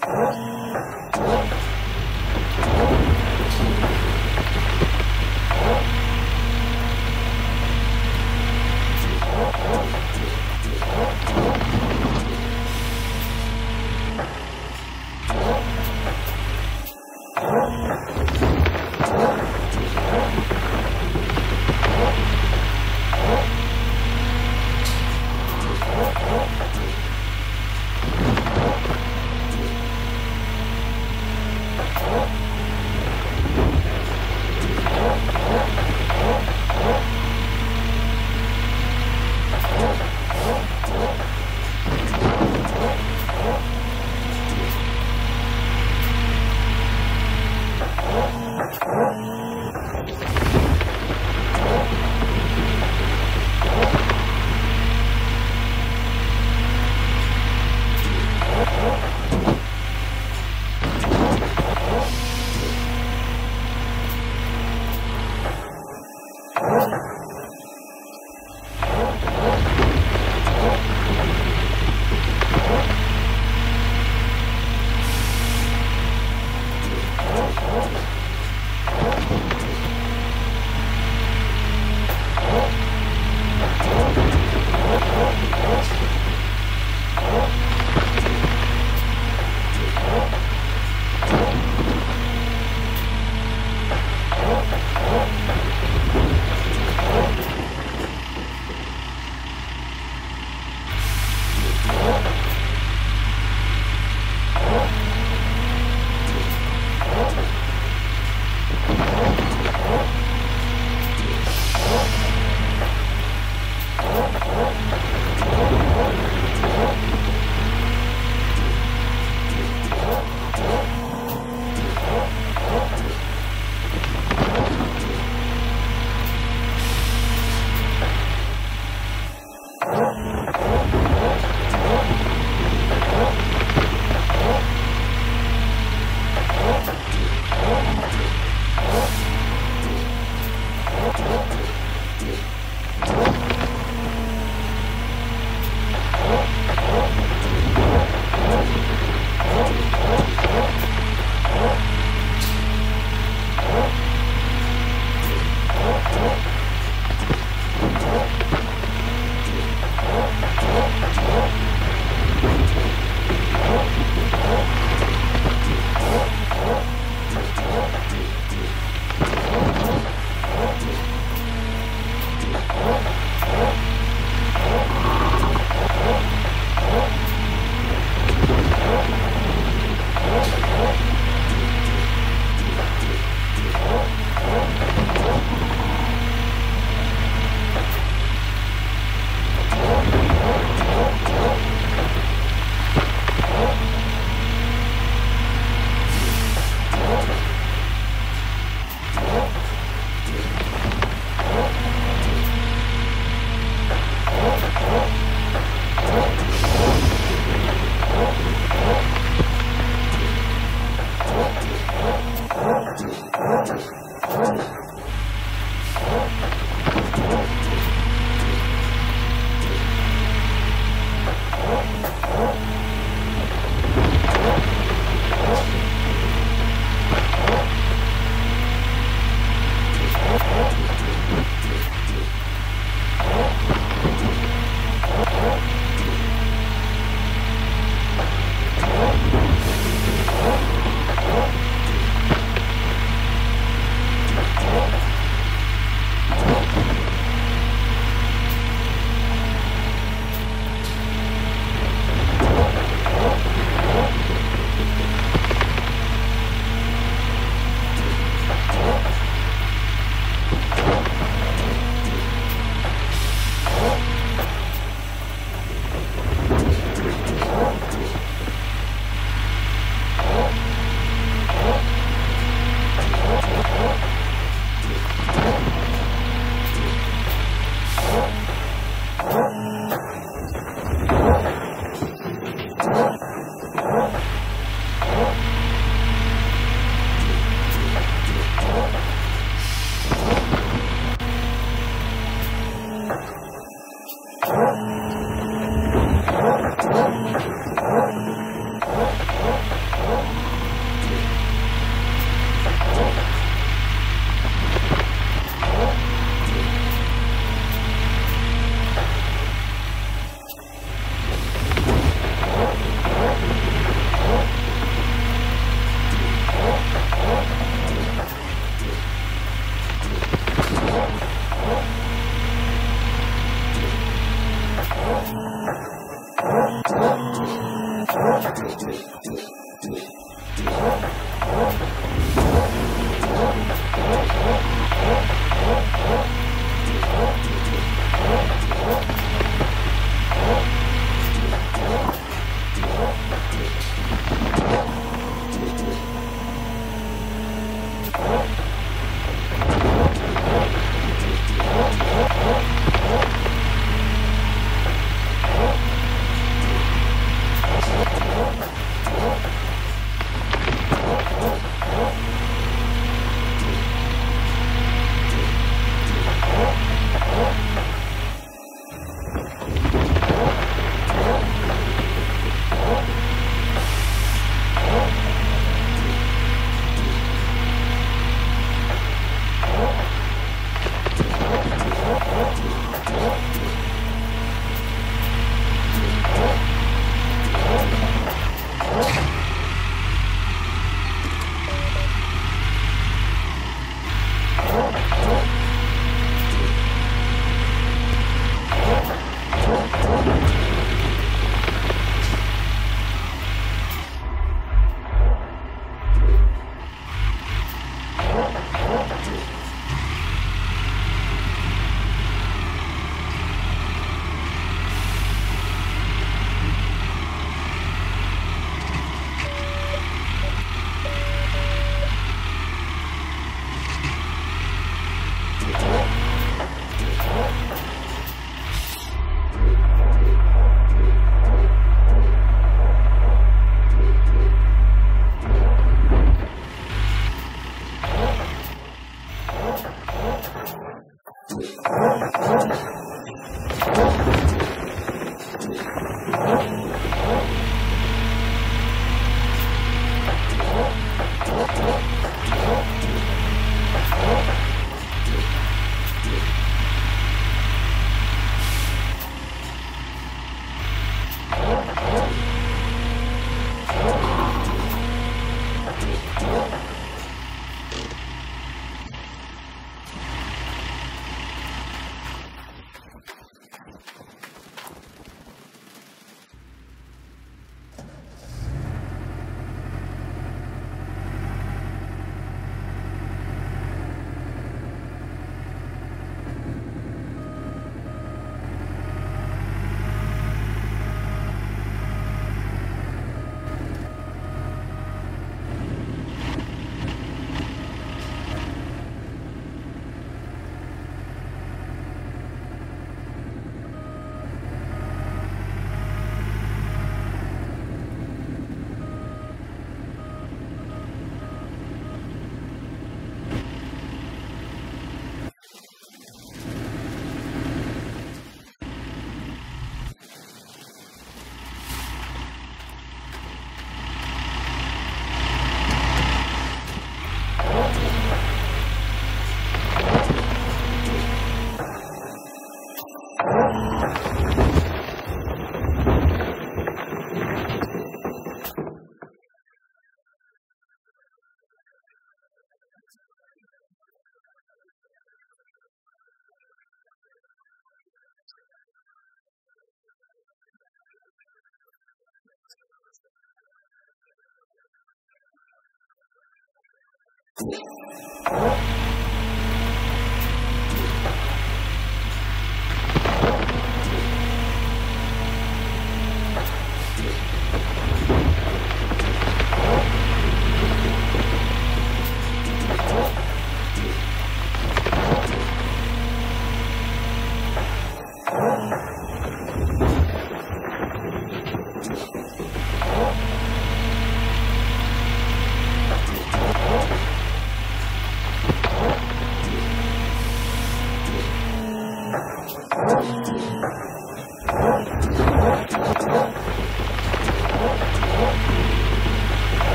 Thank you.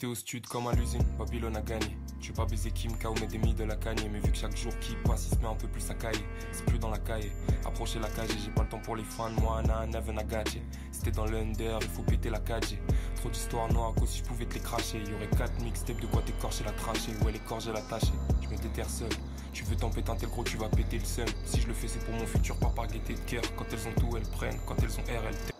C'était au stud comme à l'usine, Babylone a gagné. Suis pas baiser Kim, K ou des de la cagne. Mais vu que chaque jour qui passe, il se met un peu plus à cailler. C'est plus dans la caille. Approcher la cage, j'ai pas le temps pour les fans. Moi, na, never na C'était dans l'under, il faut péter la cage. Trop d'histoires noires, que si je pouvais te les cracher. Y aurait 4 mixtapes de quoi t'écorcher la trachée. Ouais, les la tâche. Je me déterre seul. Tu veux t'en péter un tel gros, tu vas péter le seum. Si je le fais, c'est pour mon futur, pas par gaieté de cœur. Quand elles ont tout, elles prennent. Quand elles ont R, elles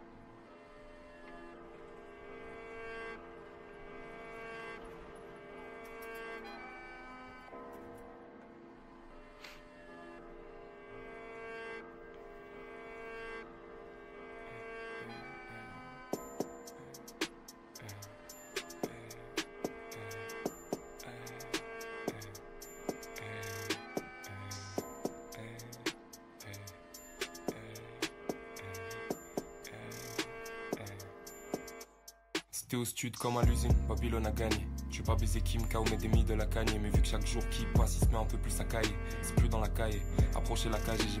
Au stud comme à l'usine, Babylone a gagné. Je suis pas baiser Kim K ou demi de la cagne, mais vu que chaque jour qui passe, il se met un peu plus à caille. C'est plus dans la caille, approchez la cage et j'ai